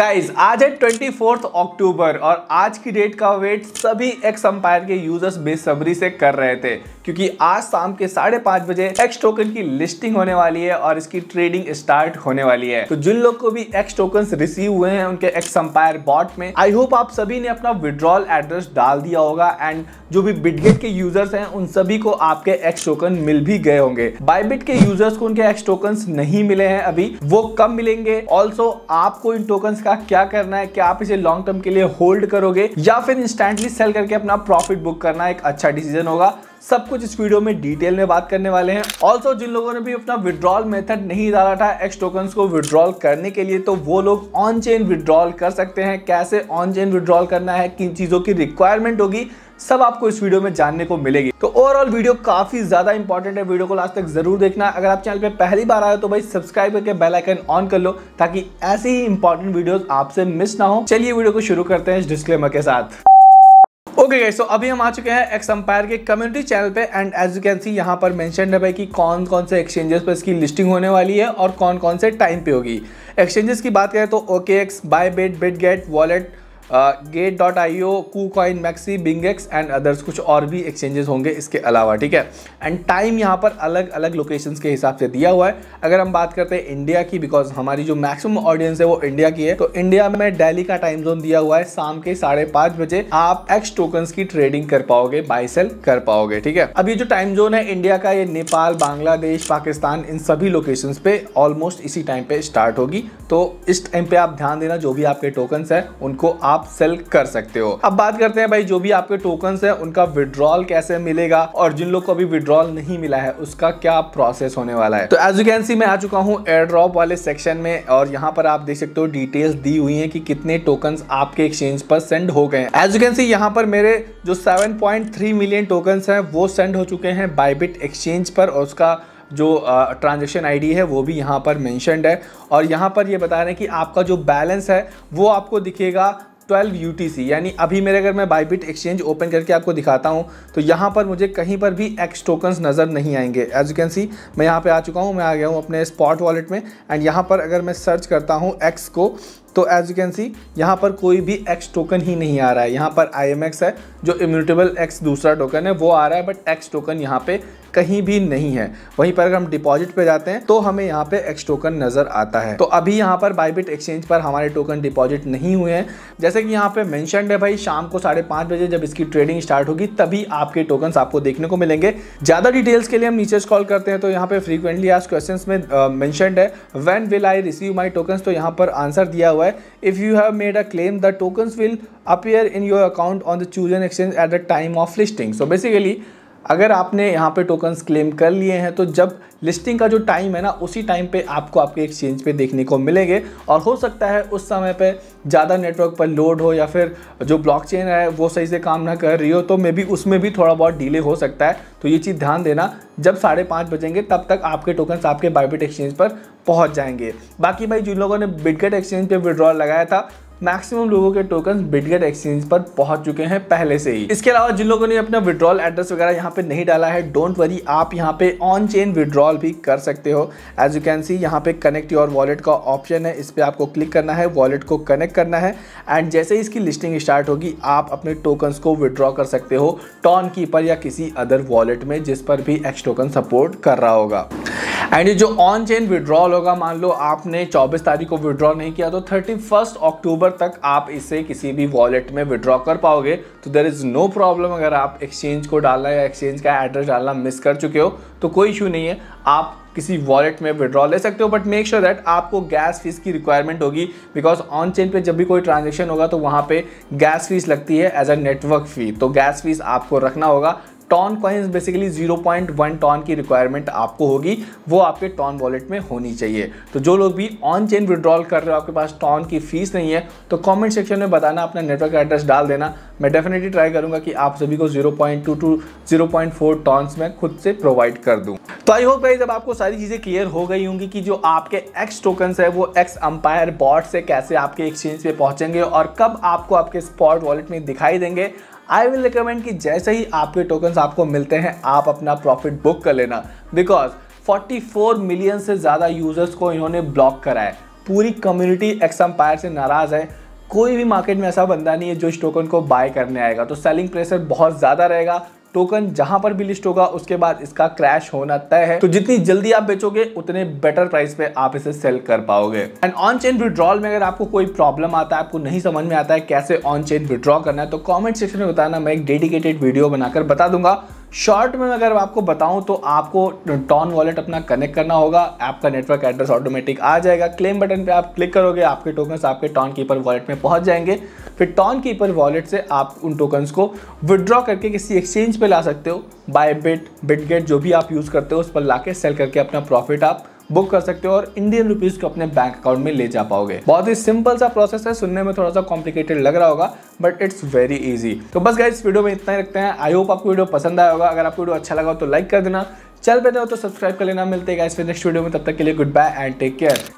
Guys आज है twenty fourth अक्टूबर और आज की डेट का वेट सभी एक्स अंपायर के यूज़र्स बेसब्री से कर रहे थे, क्योंकि आज शाम के साढ़े पाँच बजे एक्स टोकन की लिस्टिंग होने वाली है और इसकी ट्रेडिंग स्टार्ट होने वाली है। तो जिन लोग को भी एक्स टोकन रिसीव हुए हैं, उनके एक्स अंपायर बॉट में आई होप आप सभी ने अपना विड्रॉल एड्रेस डाल दिया होगा एंड जो भी बिटगेट के यूज़र्स हैं, उन सभी को आपके एक्स टोकन मिल भी गए होंगे। बायबिट के यूज़र्स को उनके एक्स टोकन नहीं मिले हैं अभी, वो कब मिलेंगे। ऑल्सो आपको इन टोकन का क्या करना है, क्या आप इसे लॉन्ग टर्म के लिए होल्ड करोगे, या फिर इंस्टेंटली सेल करके अपना प्रॉफिट बुक करना एक अच्छा डिसीज़न होगा। सब कुछ इस वीडियो में डिटेल में बात करने वाले हैं। ऑल्सो जिन लोगों ने भी अपना विड्रॉल मेथड नहीं डाला था एक्स टोकन को विड्रॉल करने के लिए तो वो लोग ऑन चेन विड्रॉल कर सकते हैं। कैसे ऑन चेन विड्रॉल करना है, किन चीज़ों की रिक्वायरमेंट होगी सब आपको इस वीडियो में जानने को मिलेगी। तो ओवरऑल वीडियो काफ़ी ज़्यादा इंपॉर्टेंट है। वीडियो को लास्ट तक ज़रूर देखना। अगर आप चैनल पे पहली बार आए तो भाई सब्सक्राइब करके बेल आइकन ऑन कर लो ताकि ऐसी ही इंपॉर्टेंट वीडियोस आपसे मिस ना हो। चलिए वीडियो को शुरू करते हैं इस डिस्क्लेमर के साथ। ओके okay, so अभी हम आ चुके हैं एक्स अंपायर के कम्युनिटी चैनल पे and as you can see यहाँ पर मेंशन है भाई कि कौन कौन से एक्सचेंजेस पर इसकी लिस्टिंग होने वाली है और कौन कौन से टाइम पे होगी। एक्सचेंजेस की बात करें तो OKX Bybit Bitget wallet Gate dot I O KuCoin MEXC BingX and others कुछ और भी एक्सचेंजेस होंगे इसके अलावा, ठीक है? एंड टाइम यहाँ पर अलग अलग लोकेशंस के हिसाब से दिया हुआ है। अगर हम बात करते हैं इंडिया की बिकॉज़ हमारी जो मैक्सिमम ऑडियंस है वो इंडिया की है तो इंडिया में डेली का टाइम जोन दिया हुआ है शाम के साढ़े पाँच बजे। आप एक्स टोकन की ट्रेडिंग कर पाओगे बाई सेल कर पाओगे, ठीक है? अब ये जो टाइम जोन है इंडिया का, ये नेपाल बांग्लादेश पाकिस्तान इन सभी लोकेशन पे ऑलमोस्ट इसी टाइम पे स्टार्ट होगी। तो इस टाइम पे आप ध्यान देना, जो भी आपके टोकन है, उनको आप आप सेल कर सकते हो। अब बात करते हैं भाई, जो भी आपके टोकन है, उनका विड्रॉल कैसे मिलेगा? और जिन लोग को अभी विड्रॉल नहीं मिला है, उसका क्या प्रोसेस होने वाला है? तो एज यू कैन सी मैं आ चुका हूँ एयर ड्रॉप वाले सेक्शन में, और यहाँ पर आप देख सकते हो डिटेल्स दी हुई है कि कितने टोकन आपके एक्सचेंज पर सेंड हो गए एज यू कैन सी यहाँ पर मेरे जो 7.3 मिलियन टोकन है, वो सेंड हो चुके हैं बाइबिट एक्सचेंज पर, और उसका जो ट्रांजेक्शन आईडी है, वो भी यहाँ पर मैंशनड है। और यहाँ पर ये बता रहे हैं कि आपका जो बैलेंस है, वो आपको दिखेगा 12 यू यानी अभी मेरे अगर मैं बाईबिट एक्सचेंज ओपन करके आपको दिखाता हूँ तो यहाँ पर मुझे कहीं पर भी एक्स टोकन्स नज़र नहीं आएँगे। एज यू कैन सी मैं यहाँ पर आ चुका हूँ, मैं आ गया हूँ अपने स्पॉट वॉलेट में एंड यहाँ पर अगर मैं सर्च करता हूँ एक्स को तो एज यू कैन सी यहाँ पर कोई भी एक्स टोकन ही नहीं आ रहा है। यहाँ पर IMX है, जो इम्यूटेबल एक्स दूसरा टोकन है, वो आ रहा है बट एक्स टोकन यहाँ पे कहीं भी नहीं है। वहीं पर अगर हम डिपॉजिट पे जाते हैं तो हमें यहाँ पे एक्स टोकन नज़र आता है। तो अभी यहाँ पर बाइबिट एक्सचेंज पर हमारे टोकन डिपॉजिट नहीं हुए हैं। जैसे कि यहाँ पे मैंशन है भाई, शाम को साढ़े पाँच बजे जब इसकी ट्रेडिंग स्टार्ट होगी, तभी आपके टोकन आपको देखने को मिलेंगे। ज़्यादा डिटेल्स के लिए हम नीचे कॉल करते हैं तो यहाँ पे फ्रीक्वेंटली आज क्वेश्चन में मैंशनड है when will I receive my token तो यहाँ पर आंसर दिया हुआ है। If you have made a claim the token will appear in your account on the chosen exchange at the time of listing so basically अगर आपने यहाँ पे टोकन्स क्लेम कर लिए हैं तो जब लिस्टिंग का जो टाइम है ना, उसी टाइम पे आपको आपके एक्सचेंज पे देखने को मिलेंगे। और हो सकता है उस समय पे ज़्यादा नेटवर्क पर लोड हो या फिर जो ब्लॉकचेन है, वो सही से काम ना कर रही हो तो मे बी उसमें भी थोड़ा बहुत डिले हो सकता है। तो ये चीज़ ध्यान देना, जब साढ़े पाँच बजेंगे, तब तक आपके टोकन्स आपके बाइबिट एक्सचेंज पर पहुँच जाएँगे। बाकी भाई, जिन लोगों ने बिटगेट एक्सचेंज पर विड्रॉल लगाया था मैक्सिमम लोगों के टोकन बिटगेट एक्सचेंज पर पहुँच चुके हैं पहले से ही। इसके अलावा जिन लोगों ने अपना विड्रॉल एड्रेस वगैरह यहाँ पे नहीं डाला है डोंट वरी आप यहाँ पे ऑन चेन विड्रॉल भी कर सकते हो। एज यू कैन सी यहाँ पे कनेक्ट योर वॉलेट का ऑप्शन है। इस पर आपको क्लिक करना है वॉलेट को कनेक्ट करना है। एंड जैसे ही इसकी लिस्टिंग स्टार्ट होगी, आप अपने टोकन्स को विड्रॉ कर सकते हो टॉन कीपर या किसी अदर वॉलेट में, जिस पर भी एक्स टोकन सपोर्ट कर रहा होगा। एंड ये जो ऑन चेन विड्रॉल होगा, मान लो आपने 24 तारीख को विड्रॉ नहीं किया तो 31 अक्टूबर तक आप इसे किसी भी वॉलेट में विड्रॉ कर पाओगे। तो देर इज़ नो प्रॉब्लम अगर आप एक्सचेंज को डालना या एक्सचेंज का एड्रेस डालना मिस कर चुके हो तो कोई इशू नहीं है। आप किसी वॉलेट में विड्रॉ ले सकते हो बट मेक श्योर दैट आपको गैस फ़ीस की रिक्वायरमेंट होगी। बिकॉज़ ऑन चेन पे जब भी कोई ट्रांजेक्शन होगा तो वहाँ पे गैस फ़ीस लगती है एज अ नेटवर्क फ़ी तो गैस फ़ीस आपको रखना होगा। टॉन कॉइन्स बेसिकली 0.1 टॉन की रिक्वायरमेंट आपको होगी, वो आपके टॉन वॉलेट में होनी चाहिए। तो जो लोग भी ऑन चेन विड्रॉल कर रहे हो, आपके पास टॉन की फ़ीस नहीं है तो कमेंट सेक्शन में बताना, अपना नेटवर्क एड्रेस डाल देना। मैं डेफिनेटली ट्राई करूँगा कि आप सभी को 0.2 टू 0.4 टॉन्स में खुद से प्रोवाइड कर दूँ। तो आई होप जब आपको सारी चीज़ें क्लियर हो गई होंगी कि जो आपके एक्स टोकन्स है, वो एक्स अंपायर बॉट से कैसे आपके एक्सचेंज पे पहुँचेंगे और कब आपको आपके स्पॉट वॉलेट में दिखाई देंगे। आई विल रिकमेंड कि जैसे ही आपके टोकन्स आपको मिलते हैं, आप अपना प्रॉफिट बुक कर लेना। बिकॉज़ 44 मिलियन से ज़्यादा यूज़र्स को इन्होंने ब्लॉक करा है। पूरी कम्युनिटी एक्स एम्पायर से नाराज़ है। कोई भी मार्केट में ऐसा बंदा नहीं है जो इस टोकन को बाय करने आएगा। तो सेलिंग प्रेशर बहुत ज़्यादा रहेगा। टोकन जहाँ पर भी लिस्ट होगा, उसके बाद इसका क्रैश होना तय है। तो जितनी जल्दी आप बेचोगे, उतने बेटर प्राइस पे आप इसे सेल कर पाओगे। एंड ऑन चेन विड्रॉल में अगर आपको कोई प्रॉब्लम आता है, आपको नहीं समझ में आता है कैसे ऑन चेन विड्रॉ करना है तो कॉमेंट सेक्शन में बताना, मैं एक डेडिकेटेड वीडियो बनाकर बता दूँगा। शॉर्ट में अगर आपको बताऊँ तो आपको टॉन वॉलेट अपना कनेक्ट करना होगा, आपका नेटवर्क एड्रेस ऑटोमेटिक आ जाएगा। क्लेम बटन पे आप क्लिक करोगे, आपके टोकन्स आपके टॉन कीपर वॉलेट में पहुँच जाएँगे। फिर टॉन कीपर वॉलेट से आप उन टोकन्स को विदड्रॉ करके किसी एक्सचेंज पे ला सकते हो। बाय बिट बिटगेट जो भी आप यूज़ करते हो, उस पर ला सेल करके अपना प्रॉफिट आप बुक कर सकते हो और इंडियन रुपीज़ को अपने बैंक अकाउंट में ले जा पाओगे। बहुत ही सिंपल सा प्रोसेस है, सुनने में थोड़ा सा कॉम्प्लिकेटेड लग रहा होगा बट इट्स वेरी इजी तो बस गाइस वीडियो में इतना ही रखते हैं। आई होप आपको वीडियो पसंद आया होगा। अगर आपको वीडियो अच्छा लगा तो लाइक कर देना। चल पे हो तो सब्सक्राइब कर लेना। मिलते हैं गाइस फिर नेक्स्ट वीडियो में। तब तक के लिए goodbye and take care